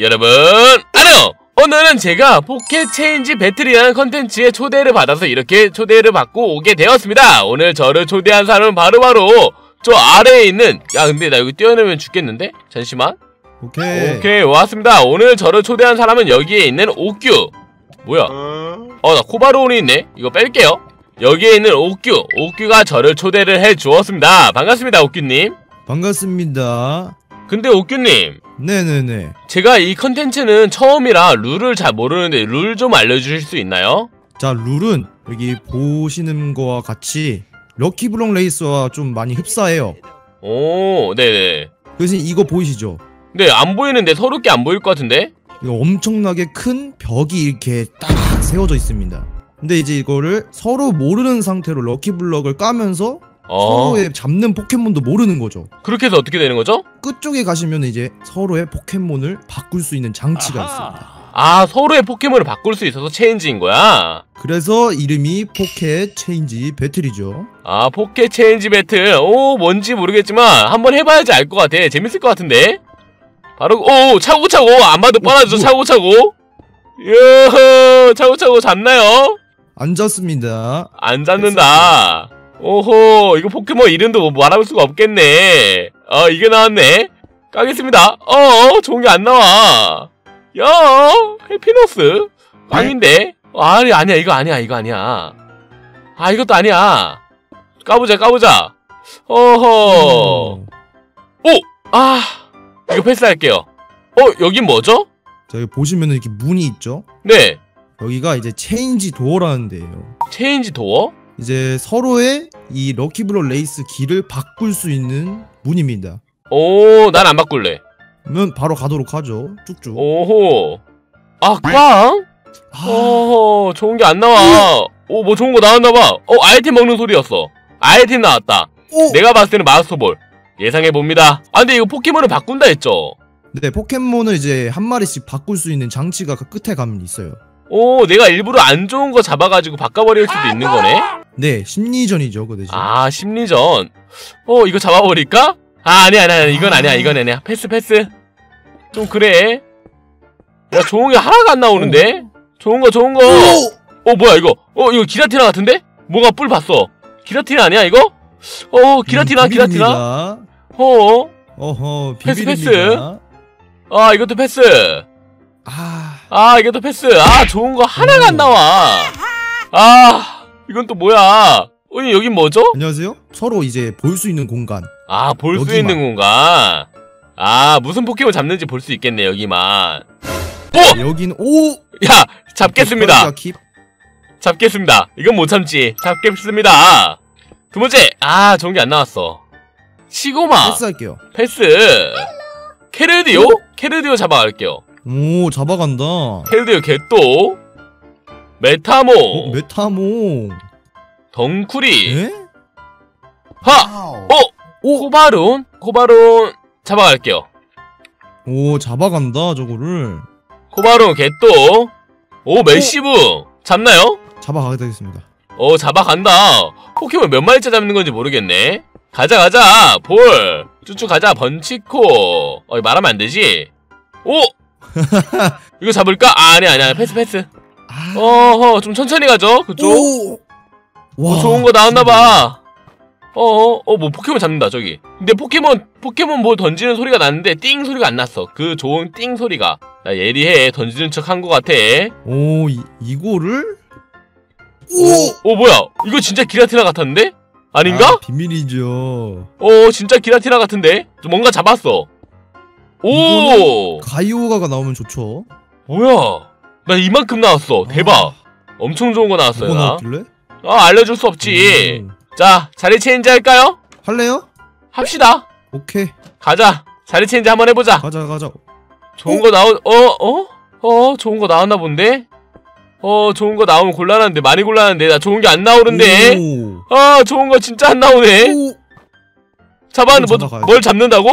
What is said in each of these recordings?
여러분 안녕 오늘은 제가 포켓 체인지 배틀이라는 컨텐츠에 초대를 받아서 이렇게 초대를 받고 오게 되었습니다. 오늘 저를 초대한 사람은 바로바로 저 아래에 있는 야 근데 나 여기 뛰어내면 죽겠는데? 잠시만. 오케이. 오케이 왔습니다. 오늘 저를 초대한 사람은 여기에 있는 옥규. 뭐야? 어? 나 코바르온이 있네. 이거 뺄게요. 여기에 있는 옥규. 옥규가 저를 초대를 해 주었습니다. 반갑습니다 옥규님. 반갑습니다. 근데 옥규님 네네네. 제가 이 컨텐츠는 처음이라 룰을 잘 모르는데 룰 좀 알려주실 수 있나요? 자, 룰은 여기 보시는 거와 같이 럭키블럭 레이스와 좀 많이 흡사해요. 오 네네 대신 이거 보이시죠? 네 안 보이는데 서럽게 안 보일 것 같은데? 이거 엄청나게 큰 벽이 이렇게 딱 세워져 있습니다. 근데 이제 이거를 서로 모르는 상태로 럭키블럭을 까면서 어 서로의 잡는 포켓몬도 모르는 거죠. 그렇게 해서 어떻게 되는 거죠? 끝쪽에 가시면 이제 서로의 포켓몬을 바꿀 수 있는 장치가 있습니다. 아 서로의 포켓몬을 바꿀 수 있어서 체인지인 거야 그래서 이름이 포켓 체인지 배틀이죠. 아 포켓 체인지 배틀 오 뭔지 모르겠지만 한번 해봐야지 알 것 같아 재밌을 것 같은데 바로 오 차고차고 안 봐도 뻔하죠 뭐야? 차고차고 이야 차고차고 잡나요? 앉았습니다. 안 잡는다 오호 이거 포켓몬 이름도 뭐 말할 수가 없겠네. 어 이게 나왔네. 까겠습니다. 어 좋은 게 안 나와. 야 해피너스? 꽝인데? 아니 아니야. 이거 아니야. 이거 아니야. 아 이것도 아니야. 까보자 까보자. 어허. 아 이거 패스할게요. 어 여긴 뭐죠? 자 여기 보시면 이렇게 문이 있죠. 네. 여기가 이제 체인지 도어라는 데예요. 체인지 도어? 이제 서로의 이 럭키블럭 레이스 길을 바꿀 수 있는 문입니다. 오 난 안 바꿀래 그러면 바로 가도록 하죠. 쭉쭉. 오호 아 꽝? 아, 어허 좋은 게 안 나와 오 뭐 좋은 거 나왔나 봐 어 아이템 먹는 소리였어 아이템 나왔다 오! 내가 봤을 때는 마스터볼 예상해 봅니다 아 근데 이거 포켓몬을 바꾼다 했죠 네 포켓몬을 이제 한 마리씩 바꿀 수 있는 장치가 그 끝에 가면 있어요. 오 내가 일부러 안 좋은 거 잡아가지고 바꿔버릴 수도 있는 거네 네 심리전이죠 그 대신. 아 심리전. 어 이거 잡아버릴까? 아 아니야 아니야 이건 아 니야 이건 아니야. 패스 패스. 좀 그래. 야 좋은 게 하나가 안 나오는데? 좋은 거 좋은 거. 어 뭐야 이거? 어 이거 기라티나 같은데? 뭐가 뿔 봤어? 기라티나 아니야 이거? 어 기라티나 음, 기라티나. 어? 어허 패스, 비밀입니다. 아 이것도 패스. 아. 아 이것도 패스. 아 좋은 거 하나가 안 나와. 아 이건 또 뭐야 어이 여긴 뭐죠? 안녕하세요. 서로 이제 볼 수 있는 공간. 아 볼 수 여기만. 있는 공간 아 무슨 포켓몬 잡는지 볼 수 있겠네 여기만 오! 여긴 오 야 잡겠습니다 keep. 잡겠습니다 이건 못 참지 잡겠습니다 두 번째 아 좋은 게 안 나왔어 시고마 패스할게요. 패스 케르디오? 케르디오 잡아갈게요 오 잡아간다. 케르디오 get또 메타모 어, 메타모. 덩쿠리 에? 하! 어! 오! 코바르온? 코바르온 잡아갈게요 오 잡아간다 저거를 코바르온 get또 오 매시붕 잡나요? 잡아가게 되겠습니다. 어 잡아간다 포켓몬 몇 마리째 잡는 건지 모르겠네 가자 가자 볼 쭉쭉 가자 번치코 어 말하면 안 되지 오 이거 잡을까? 아 아니야 아니야 패스 패스 아. 어허 좀 천천히 가죠 그쪽 오! 뭐 좋은 거 나왔나봐 어어 어 뭐 포켓몬 잡는다 저기 근데 포켓몬 포켓몬 뭐 던지는 소리가 났는데 띵 소리가 안 났어 그 좋은 띵 소리가 나 예리해 던지는 척 한 거 같아 오 이, 이거를 오! 어 뭐야 이거 진짜 기라티나 같았는데? 아닌가? 아, 비밀이죠. 어 진짜 기라티나 같은데? 뭔가 잡았어 오! 가이오가가 나오면 좋죠. 뭐야 나 이만큼 나왔어 대박 엄청 좋은 거 나왔어요 나 나왔길래? 아 알려줄 수 없지 음. 자 자리 체인지 할까요? 할래요? 합시다 오케이 가자 자리 체인지 한번 해보자 가자 가자. 좋은 거 나오 어? 어? 어? 좋은 거 나왔나 본데? 어 좋은 거 나오면 곤란한데 많이 곤란한데 나 좋은 게 안 나오는데 오. 아 좋은 거 진짜 안 나오네 오. 잡았는데 뭐. 뭘 잡는다고?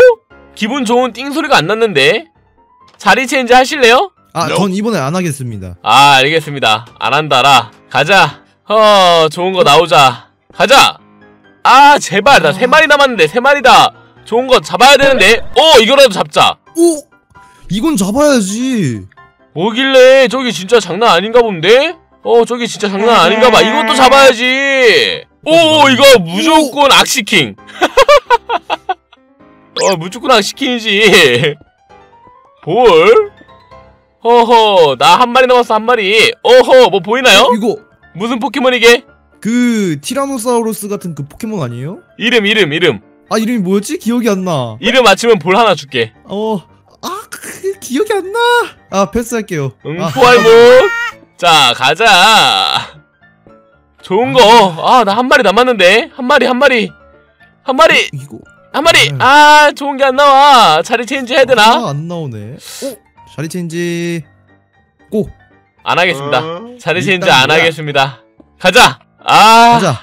기분 좋은 띵 소리가 안 났는데 자리 체인지 하실래요? 아, 전 이번에 안 하겠습니다. 아 알겠습니다. 안 한다라. 가자. 어 좋은 거 나오자. 가자. 아 제발. 나 세 마리 남았는데 세 마리다. 좋은 거 잡아야 되는데. 어 이거라도 잡자. 오! 이건 잡아야지. 뭐길래? 저기 진짜 장난 아닌가 본데? 어 저기 진짜 장난 아닌가 봐. 이것도 잡아야지. 오 이거 무조건 악시킹. 어 무조건 악시킹이지. 볼 허허 나 한 마리 남았어 한 마리 어허 뭐 보이나요? 어, 이거 무슨 포켓몬 이게? 그 티라노사우루스 같은 그 포켓몬 아니에요? 이름 이름 이름 아 이름이 뭐였지? 기억이 안 나. 이름 맞추면 볼 하나 줄게 어. 아, 그, 기억이 안 나. 아, 패스할게요. 응 아, 포알몬 자 가자 좋은 거 아 나 한 마리 남았는데 한 마리 한 마리 한 마리 이거 한 마리! 네. 아, 좋은 게 안 나와. 자리 체인지 해야 되나? 아, 안 나오네. 어? 자리 체인지. go. 안 하겠습니다. 자리 체인지 안 뭐야? 하겠습니다. 가자! 아, 가자.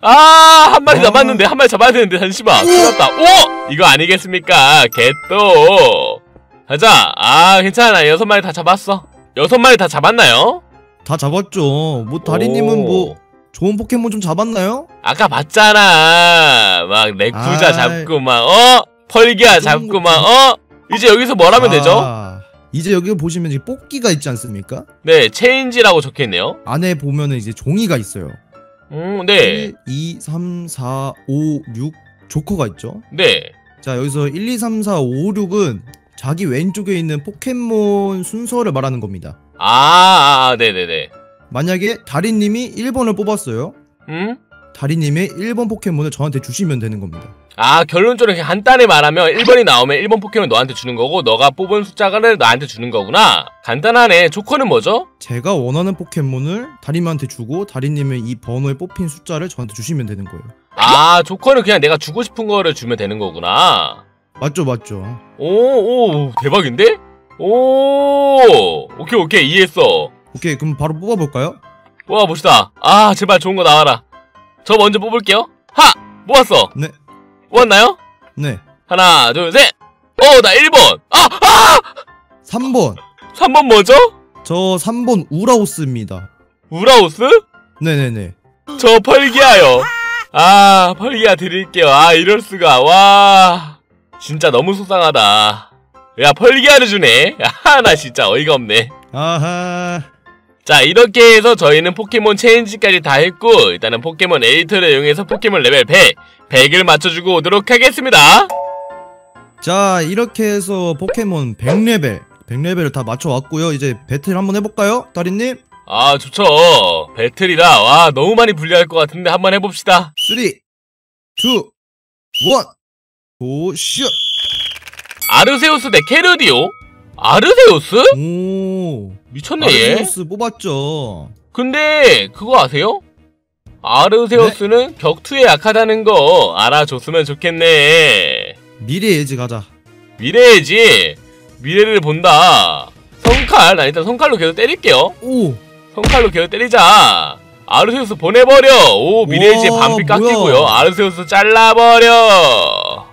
아, 한 마리 아. 남았는데, 한 마리 잡아야 되는데, 잠시만. 큰일났다. 오! 이거 아니겠습니까? get또. 가자. 아, 괜찮아. 여섯 마리 다 잡았어. 여섯 마리 다 잡았나요? 다 잡았죠. 뭐 다리님은 오. 뭐 좋은 포켓몬 좀 잡았나요? 아까 봤잖아. 막, 레쿠쟈 아이. 잡고, 막, 어? 펄기아 그런 잡고, 거 막, 어? 이제 여기서 뭘 하면 되죠? 아, 이제 여기 보시면 이제 뽑기가 있지 않습니까? 네, 체인지라고 적혀있네요. 안에 보면은 이제 종이가 있어요. 음, 네. 1, 2, 3, 4, 5, 6 조커가 있죠. 네. 자, 여기서 1, 2, 3, 4, 5, 6은 자기 왼쪽에 있는 포켓몬 순서를 말하는 겁니다. 아, 아, 네네네. 만약에 다리님이 1번을 뽑았어요. 음? 다리님의 1번 포켓몬을 저한테 주시면 되는 겁니다. 아, 결론적으로 그냥 간단히 말하면 1번이 나오면 1번 포켓몬 너한테 주는 거고, 너가 뽑은 숫자를 나한테 주는 거구나. 간단하네. 조커는 뭐죠? 제가 원하는 포켓몬을 다리님한테 주고 다리님의 이 번호에 뽑힌 숫자를 저한테 주시면 되는 거예요. 아, 조커는 그냥 내가 주고 싶은 거를 주면 되는 거구나. 맞죠, 맞죠. 오, 오, 대박인데? 오, 오케이, 오케이, 이해했어. 오케이, 그럼 바로 뽑아볼까요? 뽑아 봅시다. 아, 제발 좋은 거 나와라. 저 먼저 뽑을게요. 하! 모았어. 네. 모았나요? 네. 하나, 둘, 셋. 어, 나 1번. 아, 아! 3번. 3번 뭐죠? 저 3번 우라우스입니다. 우라우스? 네네네. 저 펄기아요. 아, 펄기아 드릴게요. 아, 이럴 수가. 와. 진짜 너무 속상하다. 야, 펄기아를 주네. 아, 나 진짜 어이가 없네. 아하. 자, 이렇게 해서 저희는 포켓몬 체인지까지 다 했고, 일단은 포켓몬 에디터를 이용해서 포켓몬 레벨 100, 100을 맞춰주고 오도록 하겠습니다. 자, 이렇게 해서 포켓몬 100레벨, 100레벨을 다 맞춰왔고요. 이제 배틀 한번 해볼까요? 다리님? 아, 좋죠. 배틀이라, 와, 너무 많이 불리할 것 같은데 한번 해봅시다. 3, 2, 1, go, 슛! 아르세우스 대 케르디오? 아르세우스? 오. 미쳤네, 얘. 아르세우스 뽑았죠. 근데 그거 아세요? 아르세우스는 격투에 약하다는 거 알아줬으면 좋겠네. 미래 예지 가자. 미래지. 미래를 본다. 성칼, 나 일단 성칼로 계속 때릴게요. 오! 성칼로 계속 때리자. 아르세우스 보내버려. 오, 미래지에 우와, 반피 뭐야. 깎이고요. 아르세우스 잘라버려.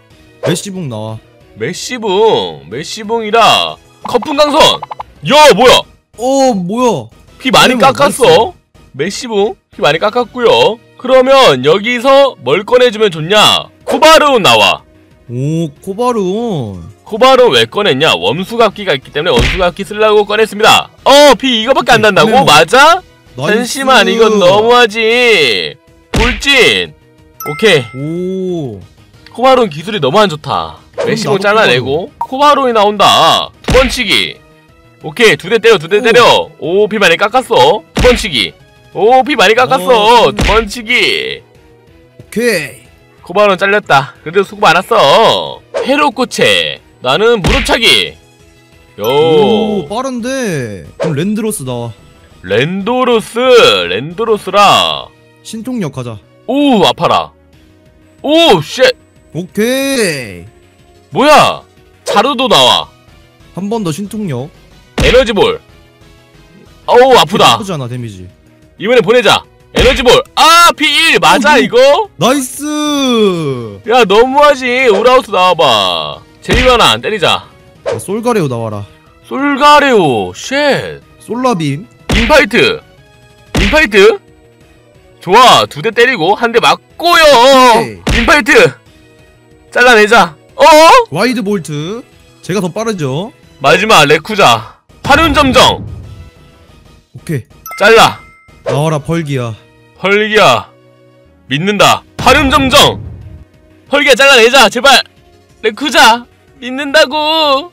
매시붕 나와. 매시붕, 매시붕이라. 거품광선. 야, 뭐야? 오, 뭐야? 피 많이 깎았어. 매시붕 피 많이 깎았고요. 그러면 여기서 뭘 꺼내주면 좋냐? 코바르온 나와. 오, 코바르온. 코바르온 왜 꺼냈냐? 원수갚기가 있기 때문에 원수갚기 쓰려고 꺼냈습니다. 어, 피 이거밖에 안 난다고? 그러면- 맞아? 잠시만, 이건 너무하지. 돌진. 오케이. 오. 코바르온 기술이 너무 안 좋다. 매시붕 나도 잘라내고 코바르온이 나온다. 두번 치기. 오케이, 두 대 때려, 두대 오. 때려. 오, 피 많이 깎았어. 두 번 치기. 오, 피 많이 깎았어. 어. 두 번 치기. 오케이. 코바르온 잘렸다. 그래도 수고 많았어. 페로코체. 나는 무릎차기. 요. 오, 빠른데. 그럼 랜드로스 나와. 렌도로스. 렌도로스라. 신통력 가자. 오, 아파라. 오, 쉣. 오케이. 뭐야? 자루도 나와. 한 번 더 신통력. 에너지볼. 어우, 아프다. 나쁘지 않아, 데미지. 이번에 보내자. 에너지볼. 아, P1. 맞아, 어, 이거? 나이스! 야, 너무하지. 우라우스 나와봐. 제리바나 안 때리자. 아, 솔가레오 나와라. 솔가레오. shit. 솔라빔. 인파이트 인파이트 좋아 두 대 때리고 한 대 맞고요 오케이. 인파이트 잘라내자 어? 와일드볼트. 제가 더 빠르죠? 마지막 레쿠자 화룡점정. 오케이. 잘라. 나와라 펄기아. 펄기아. 믿는다. 화룡점정. 펄기아 잘라내자 제발. 레쿠자. 믿는다고.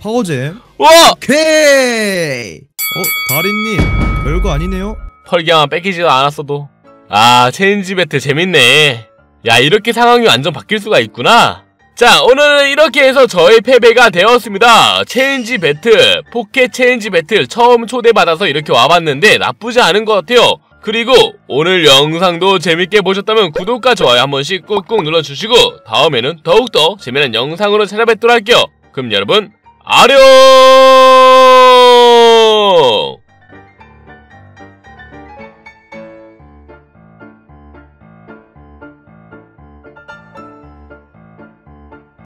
파워젬. 와 오케이. 어 다리님 별거 아니네요. 펄기아만 뺏기지도 않았어도. 아 change battle 재밌네. 야 이렇게 상황이 완전 바뀔 수가 있구나 자 오늘은 이렇게 해서 저의 패배가 되었습니다. change battle 포켓 change battle 처음 초대받아서 이렇게 와봤는데 나쁘지 않은 것 같아요. 그리고 오늘 영상도 재밌게 보셨다면 구독과 좋아요 한 번씩 꾹꾹 눌러주시고 다음에는 더욱더 재미난 영상으로 찾아뵙도록 할게요. 그럼 여러분 아령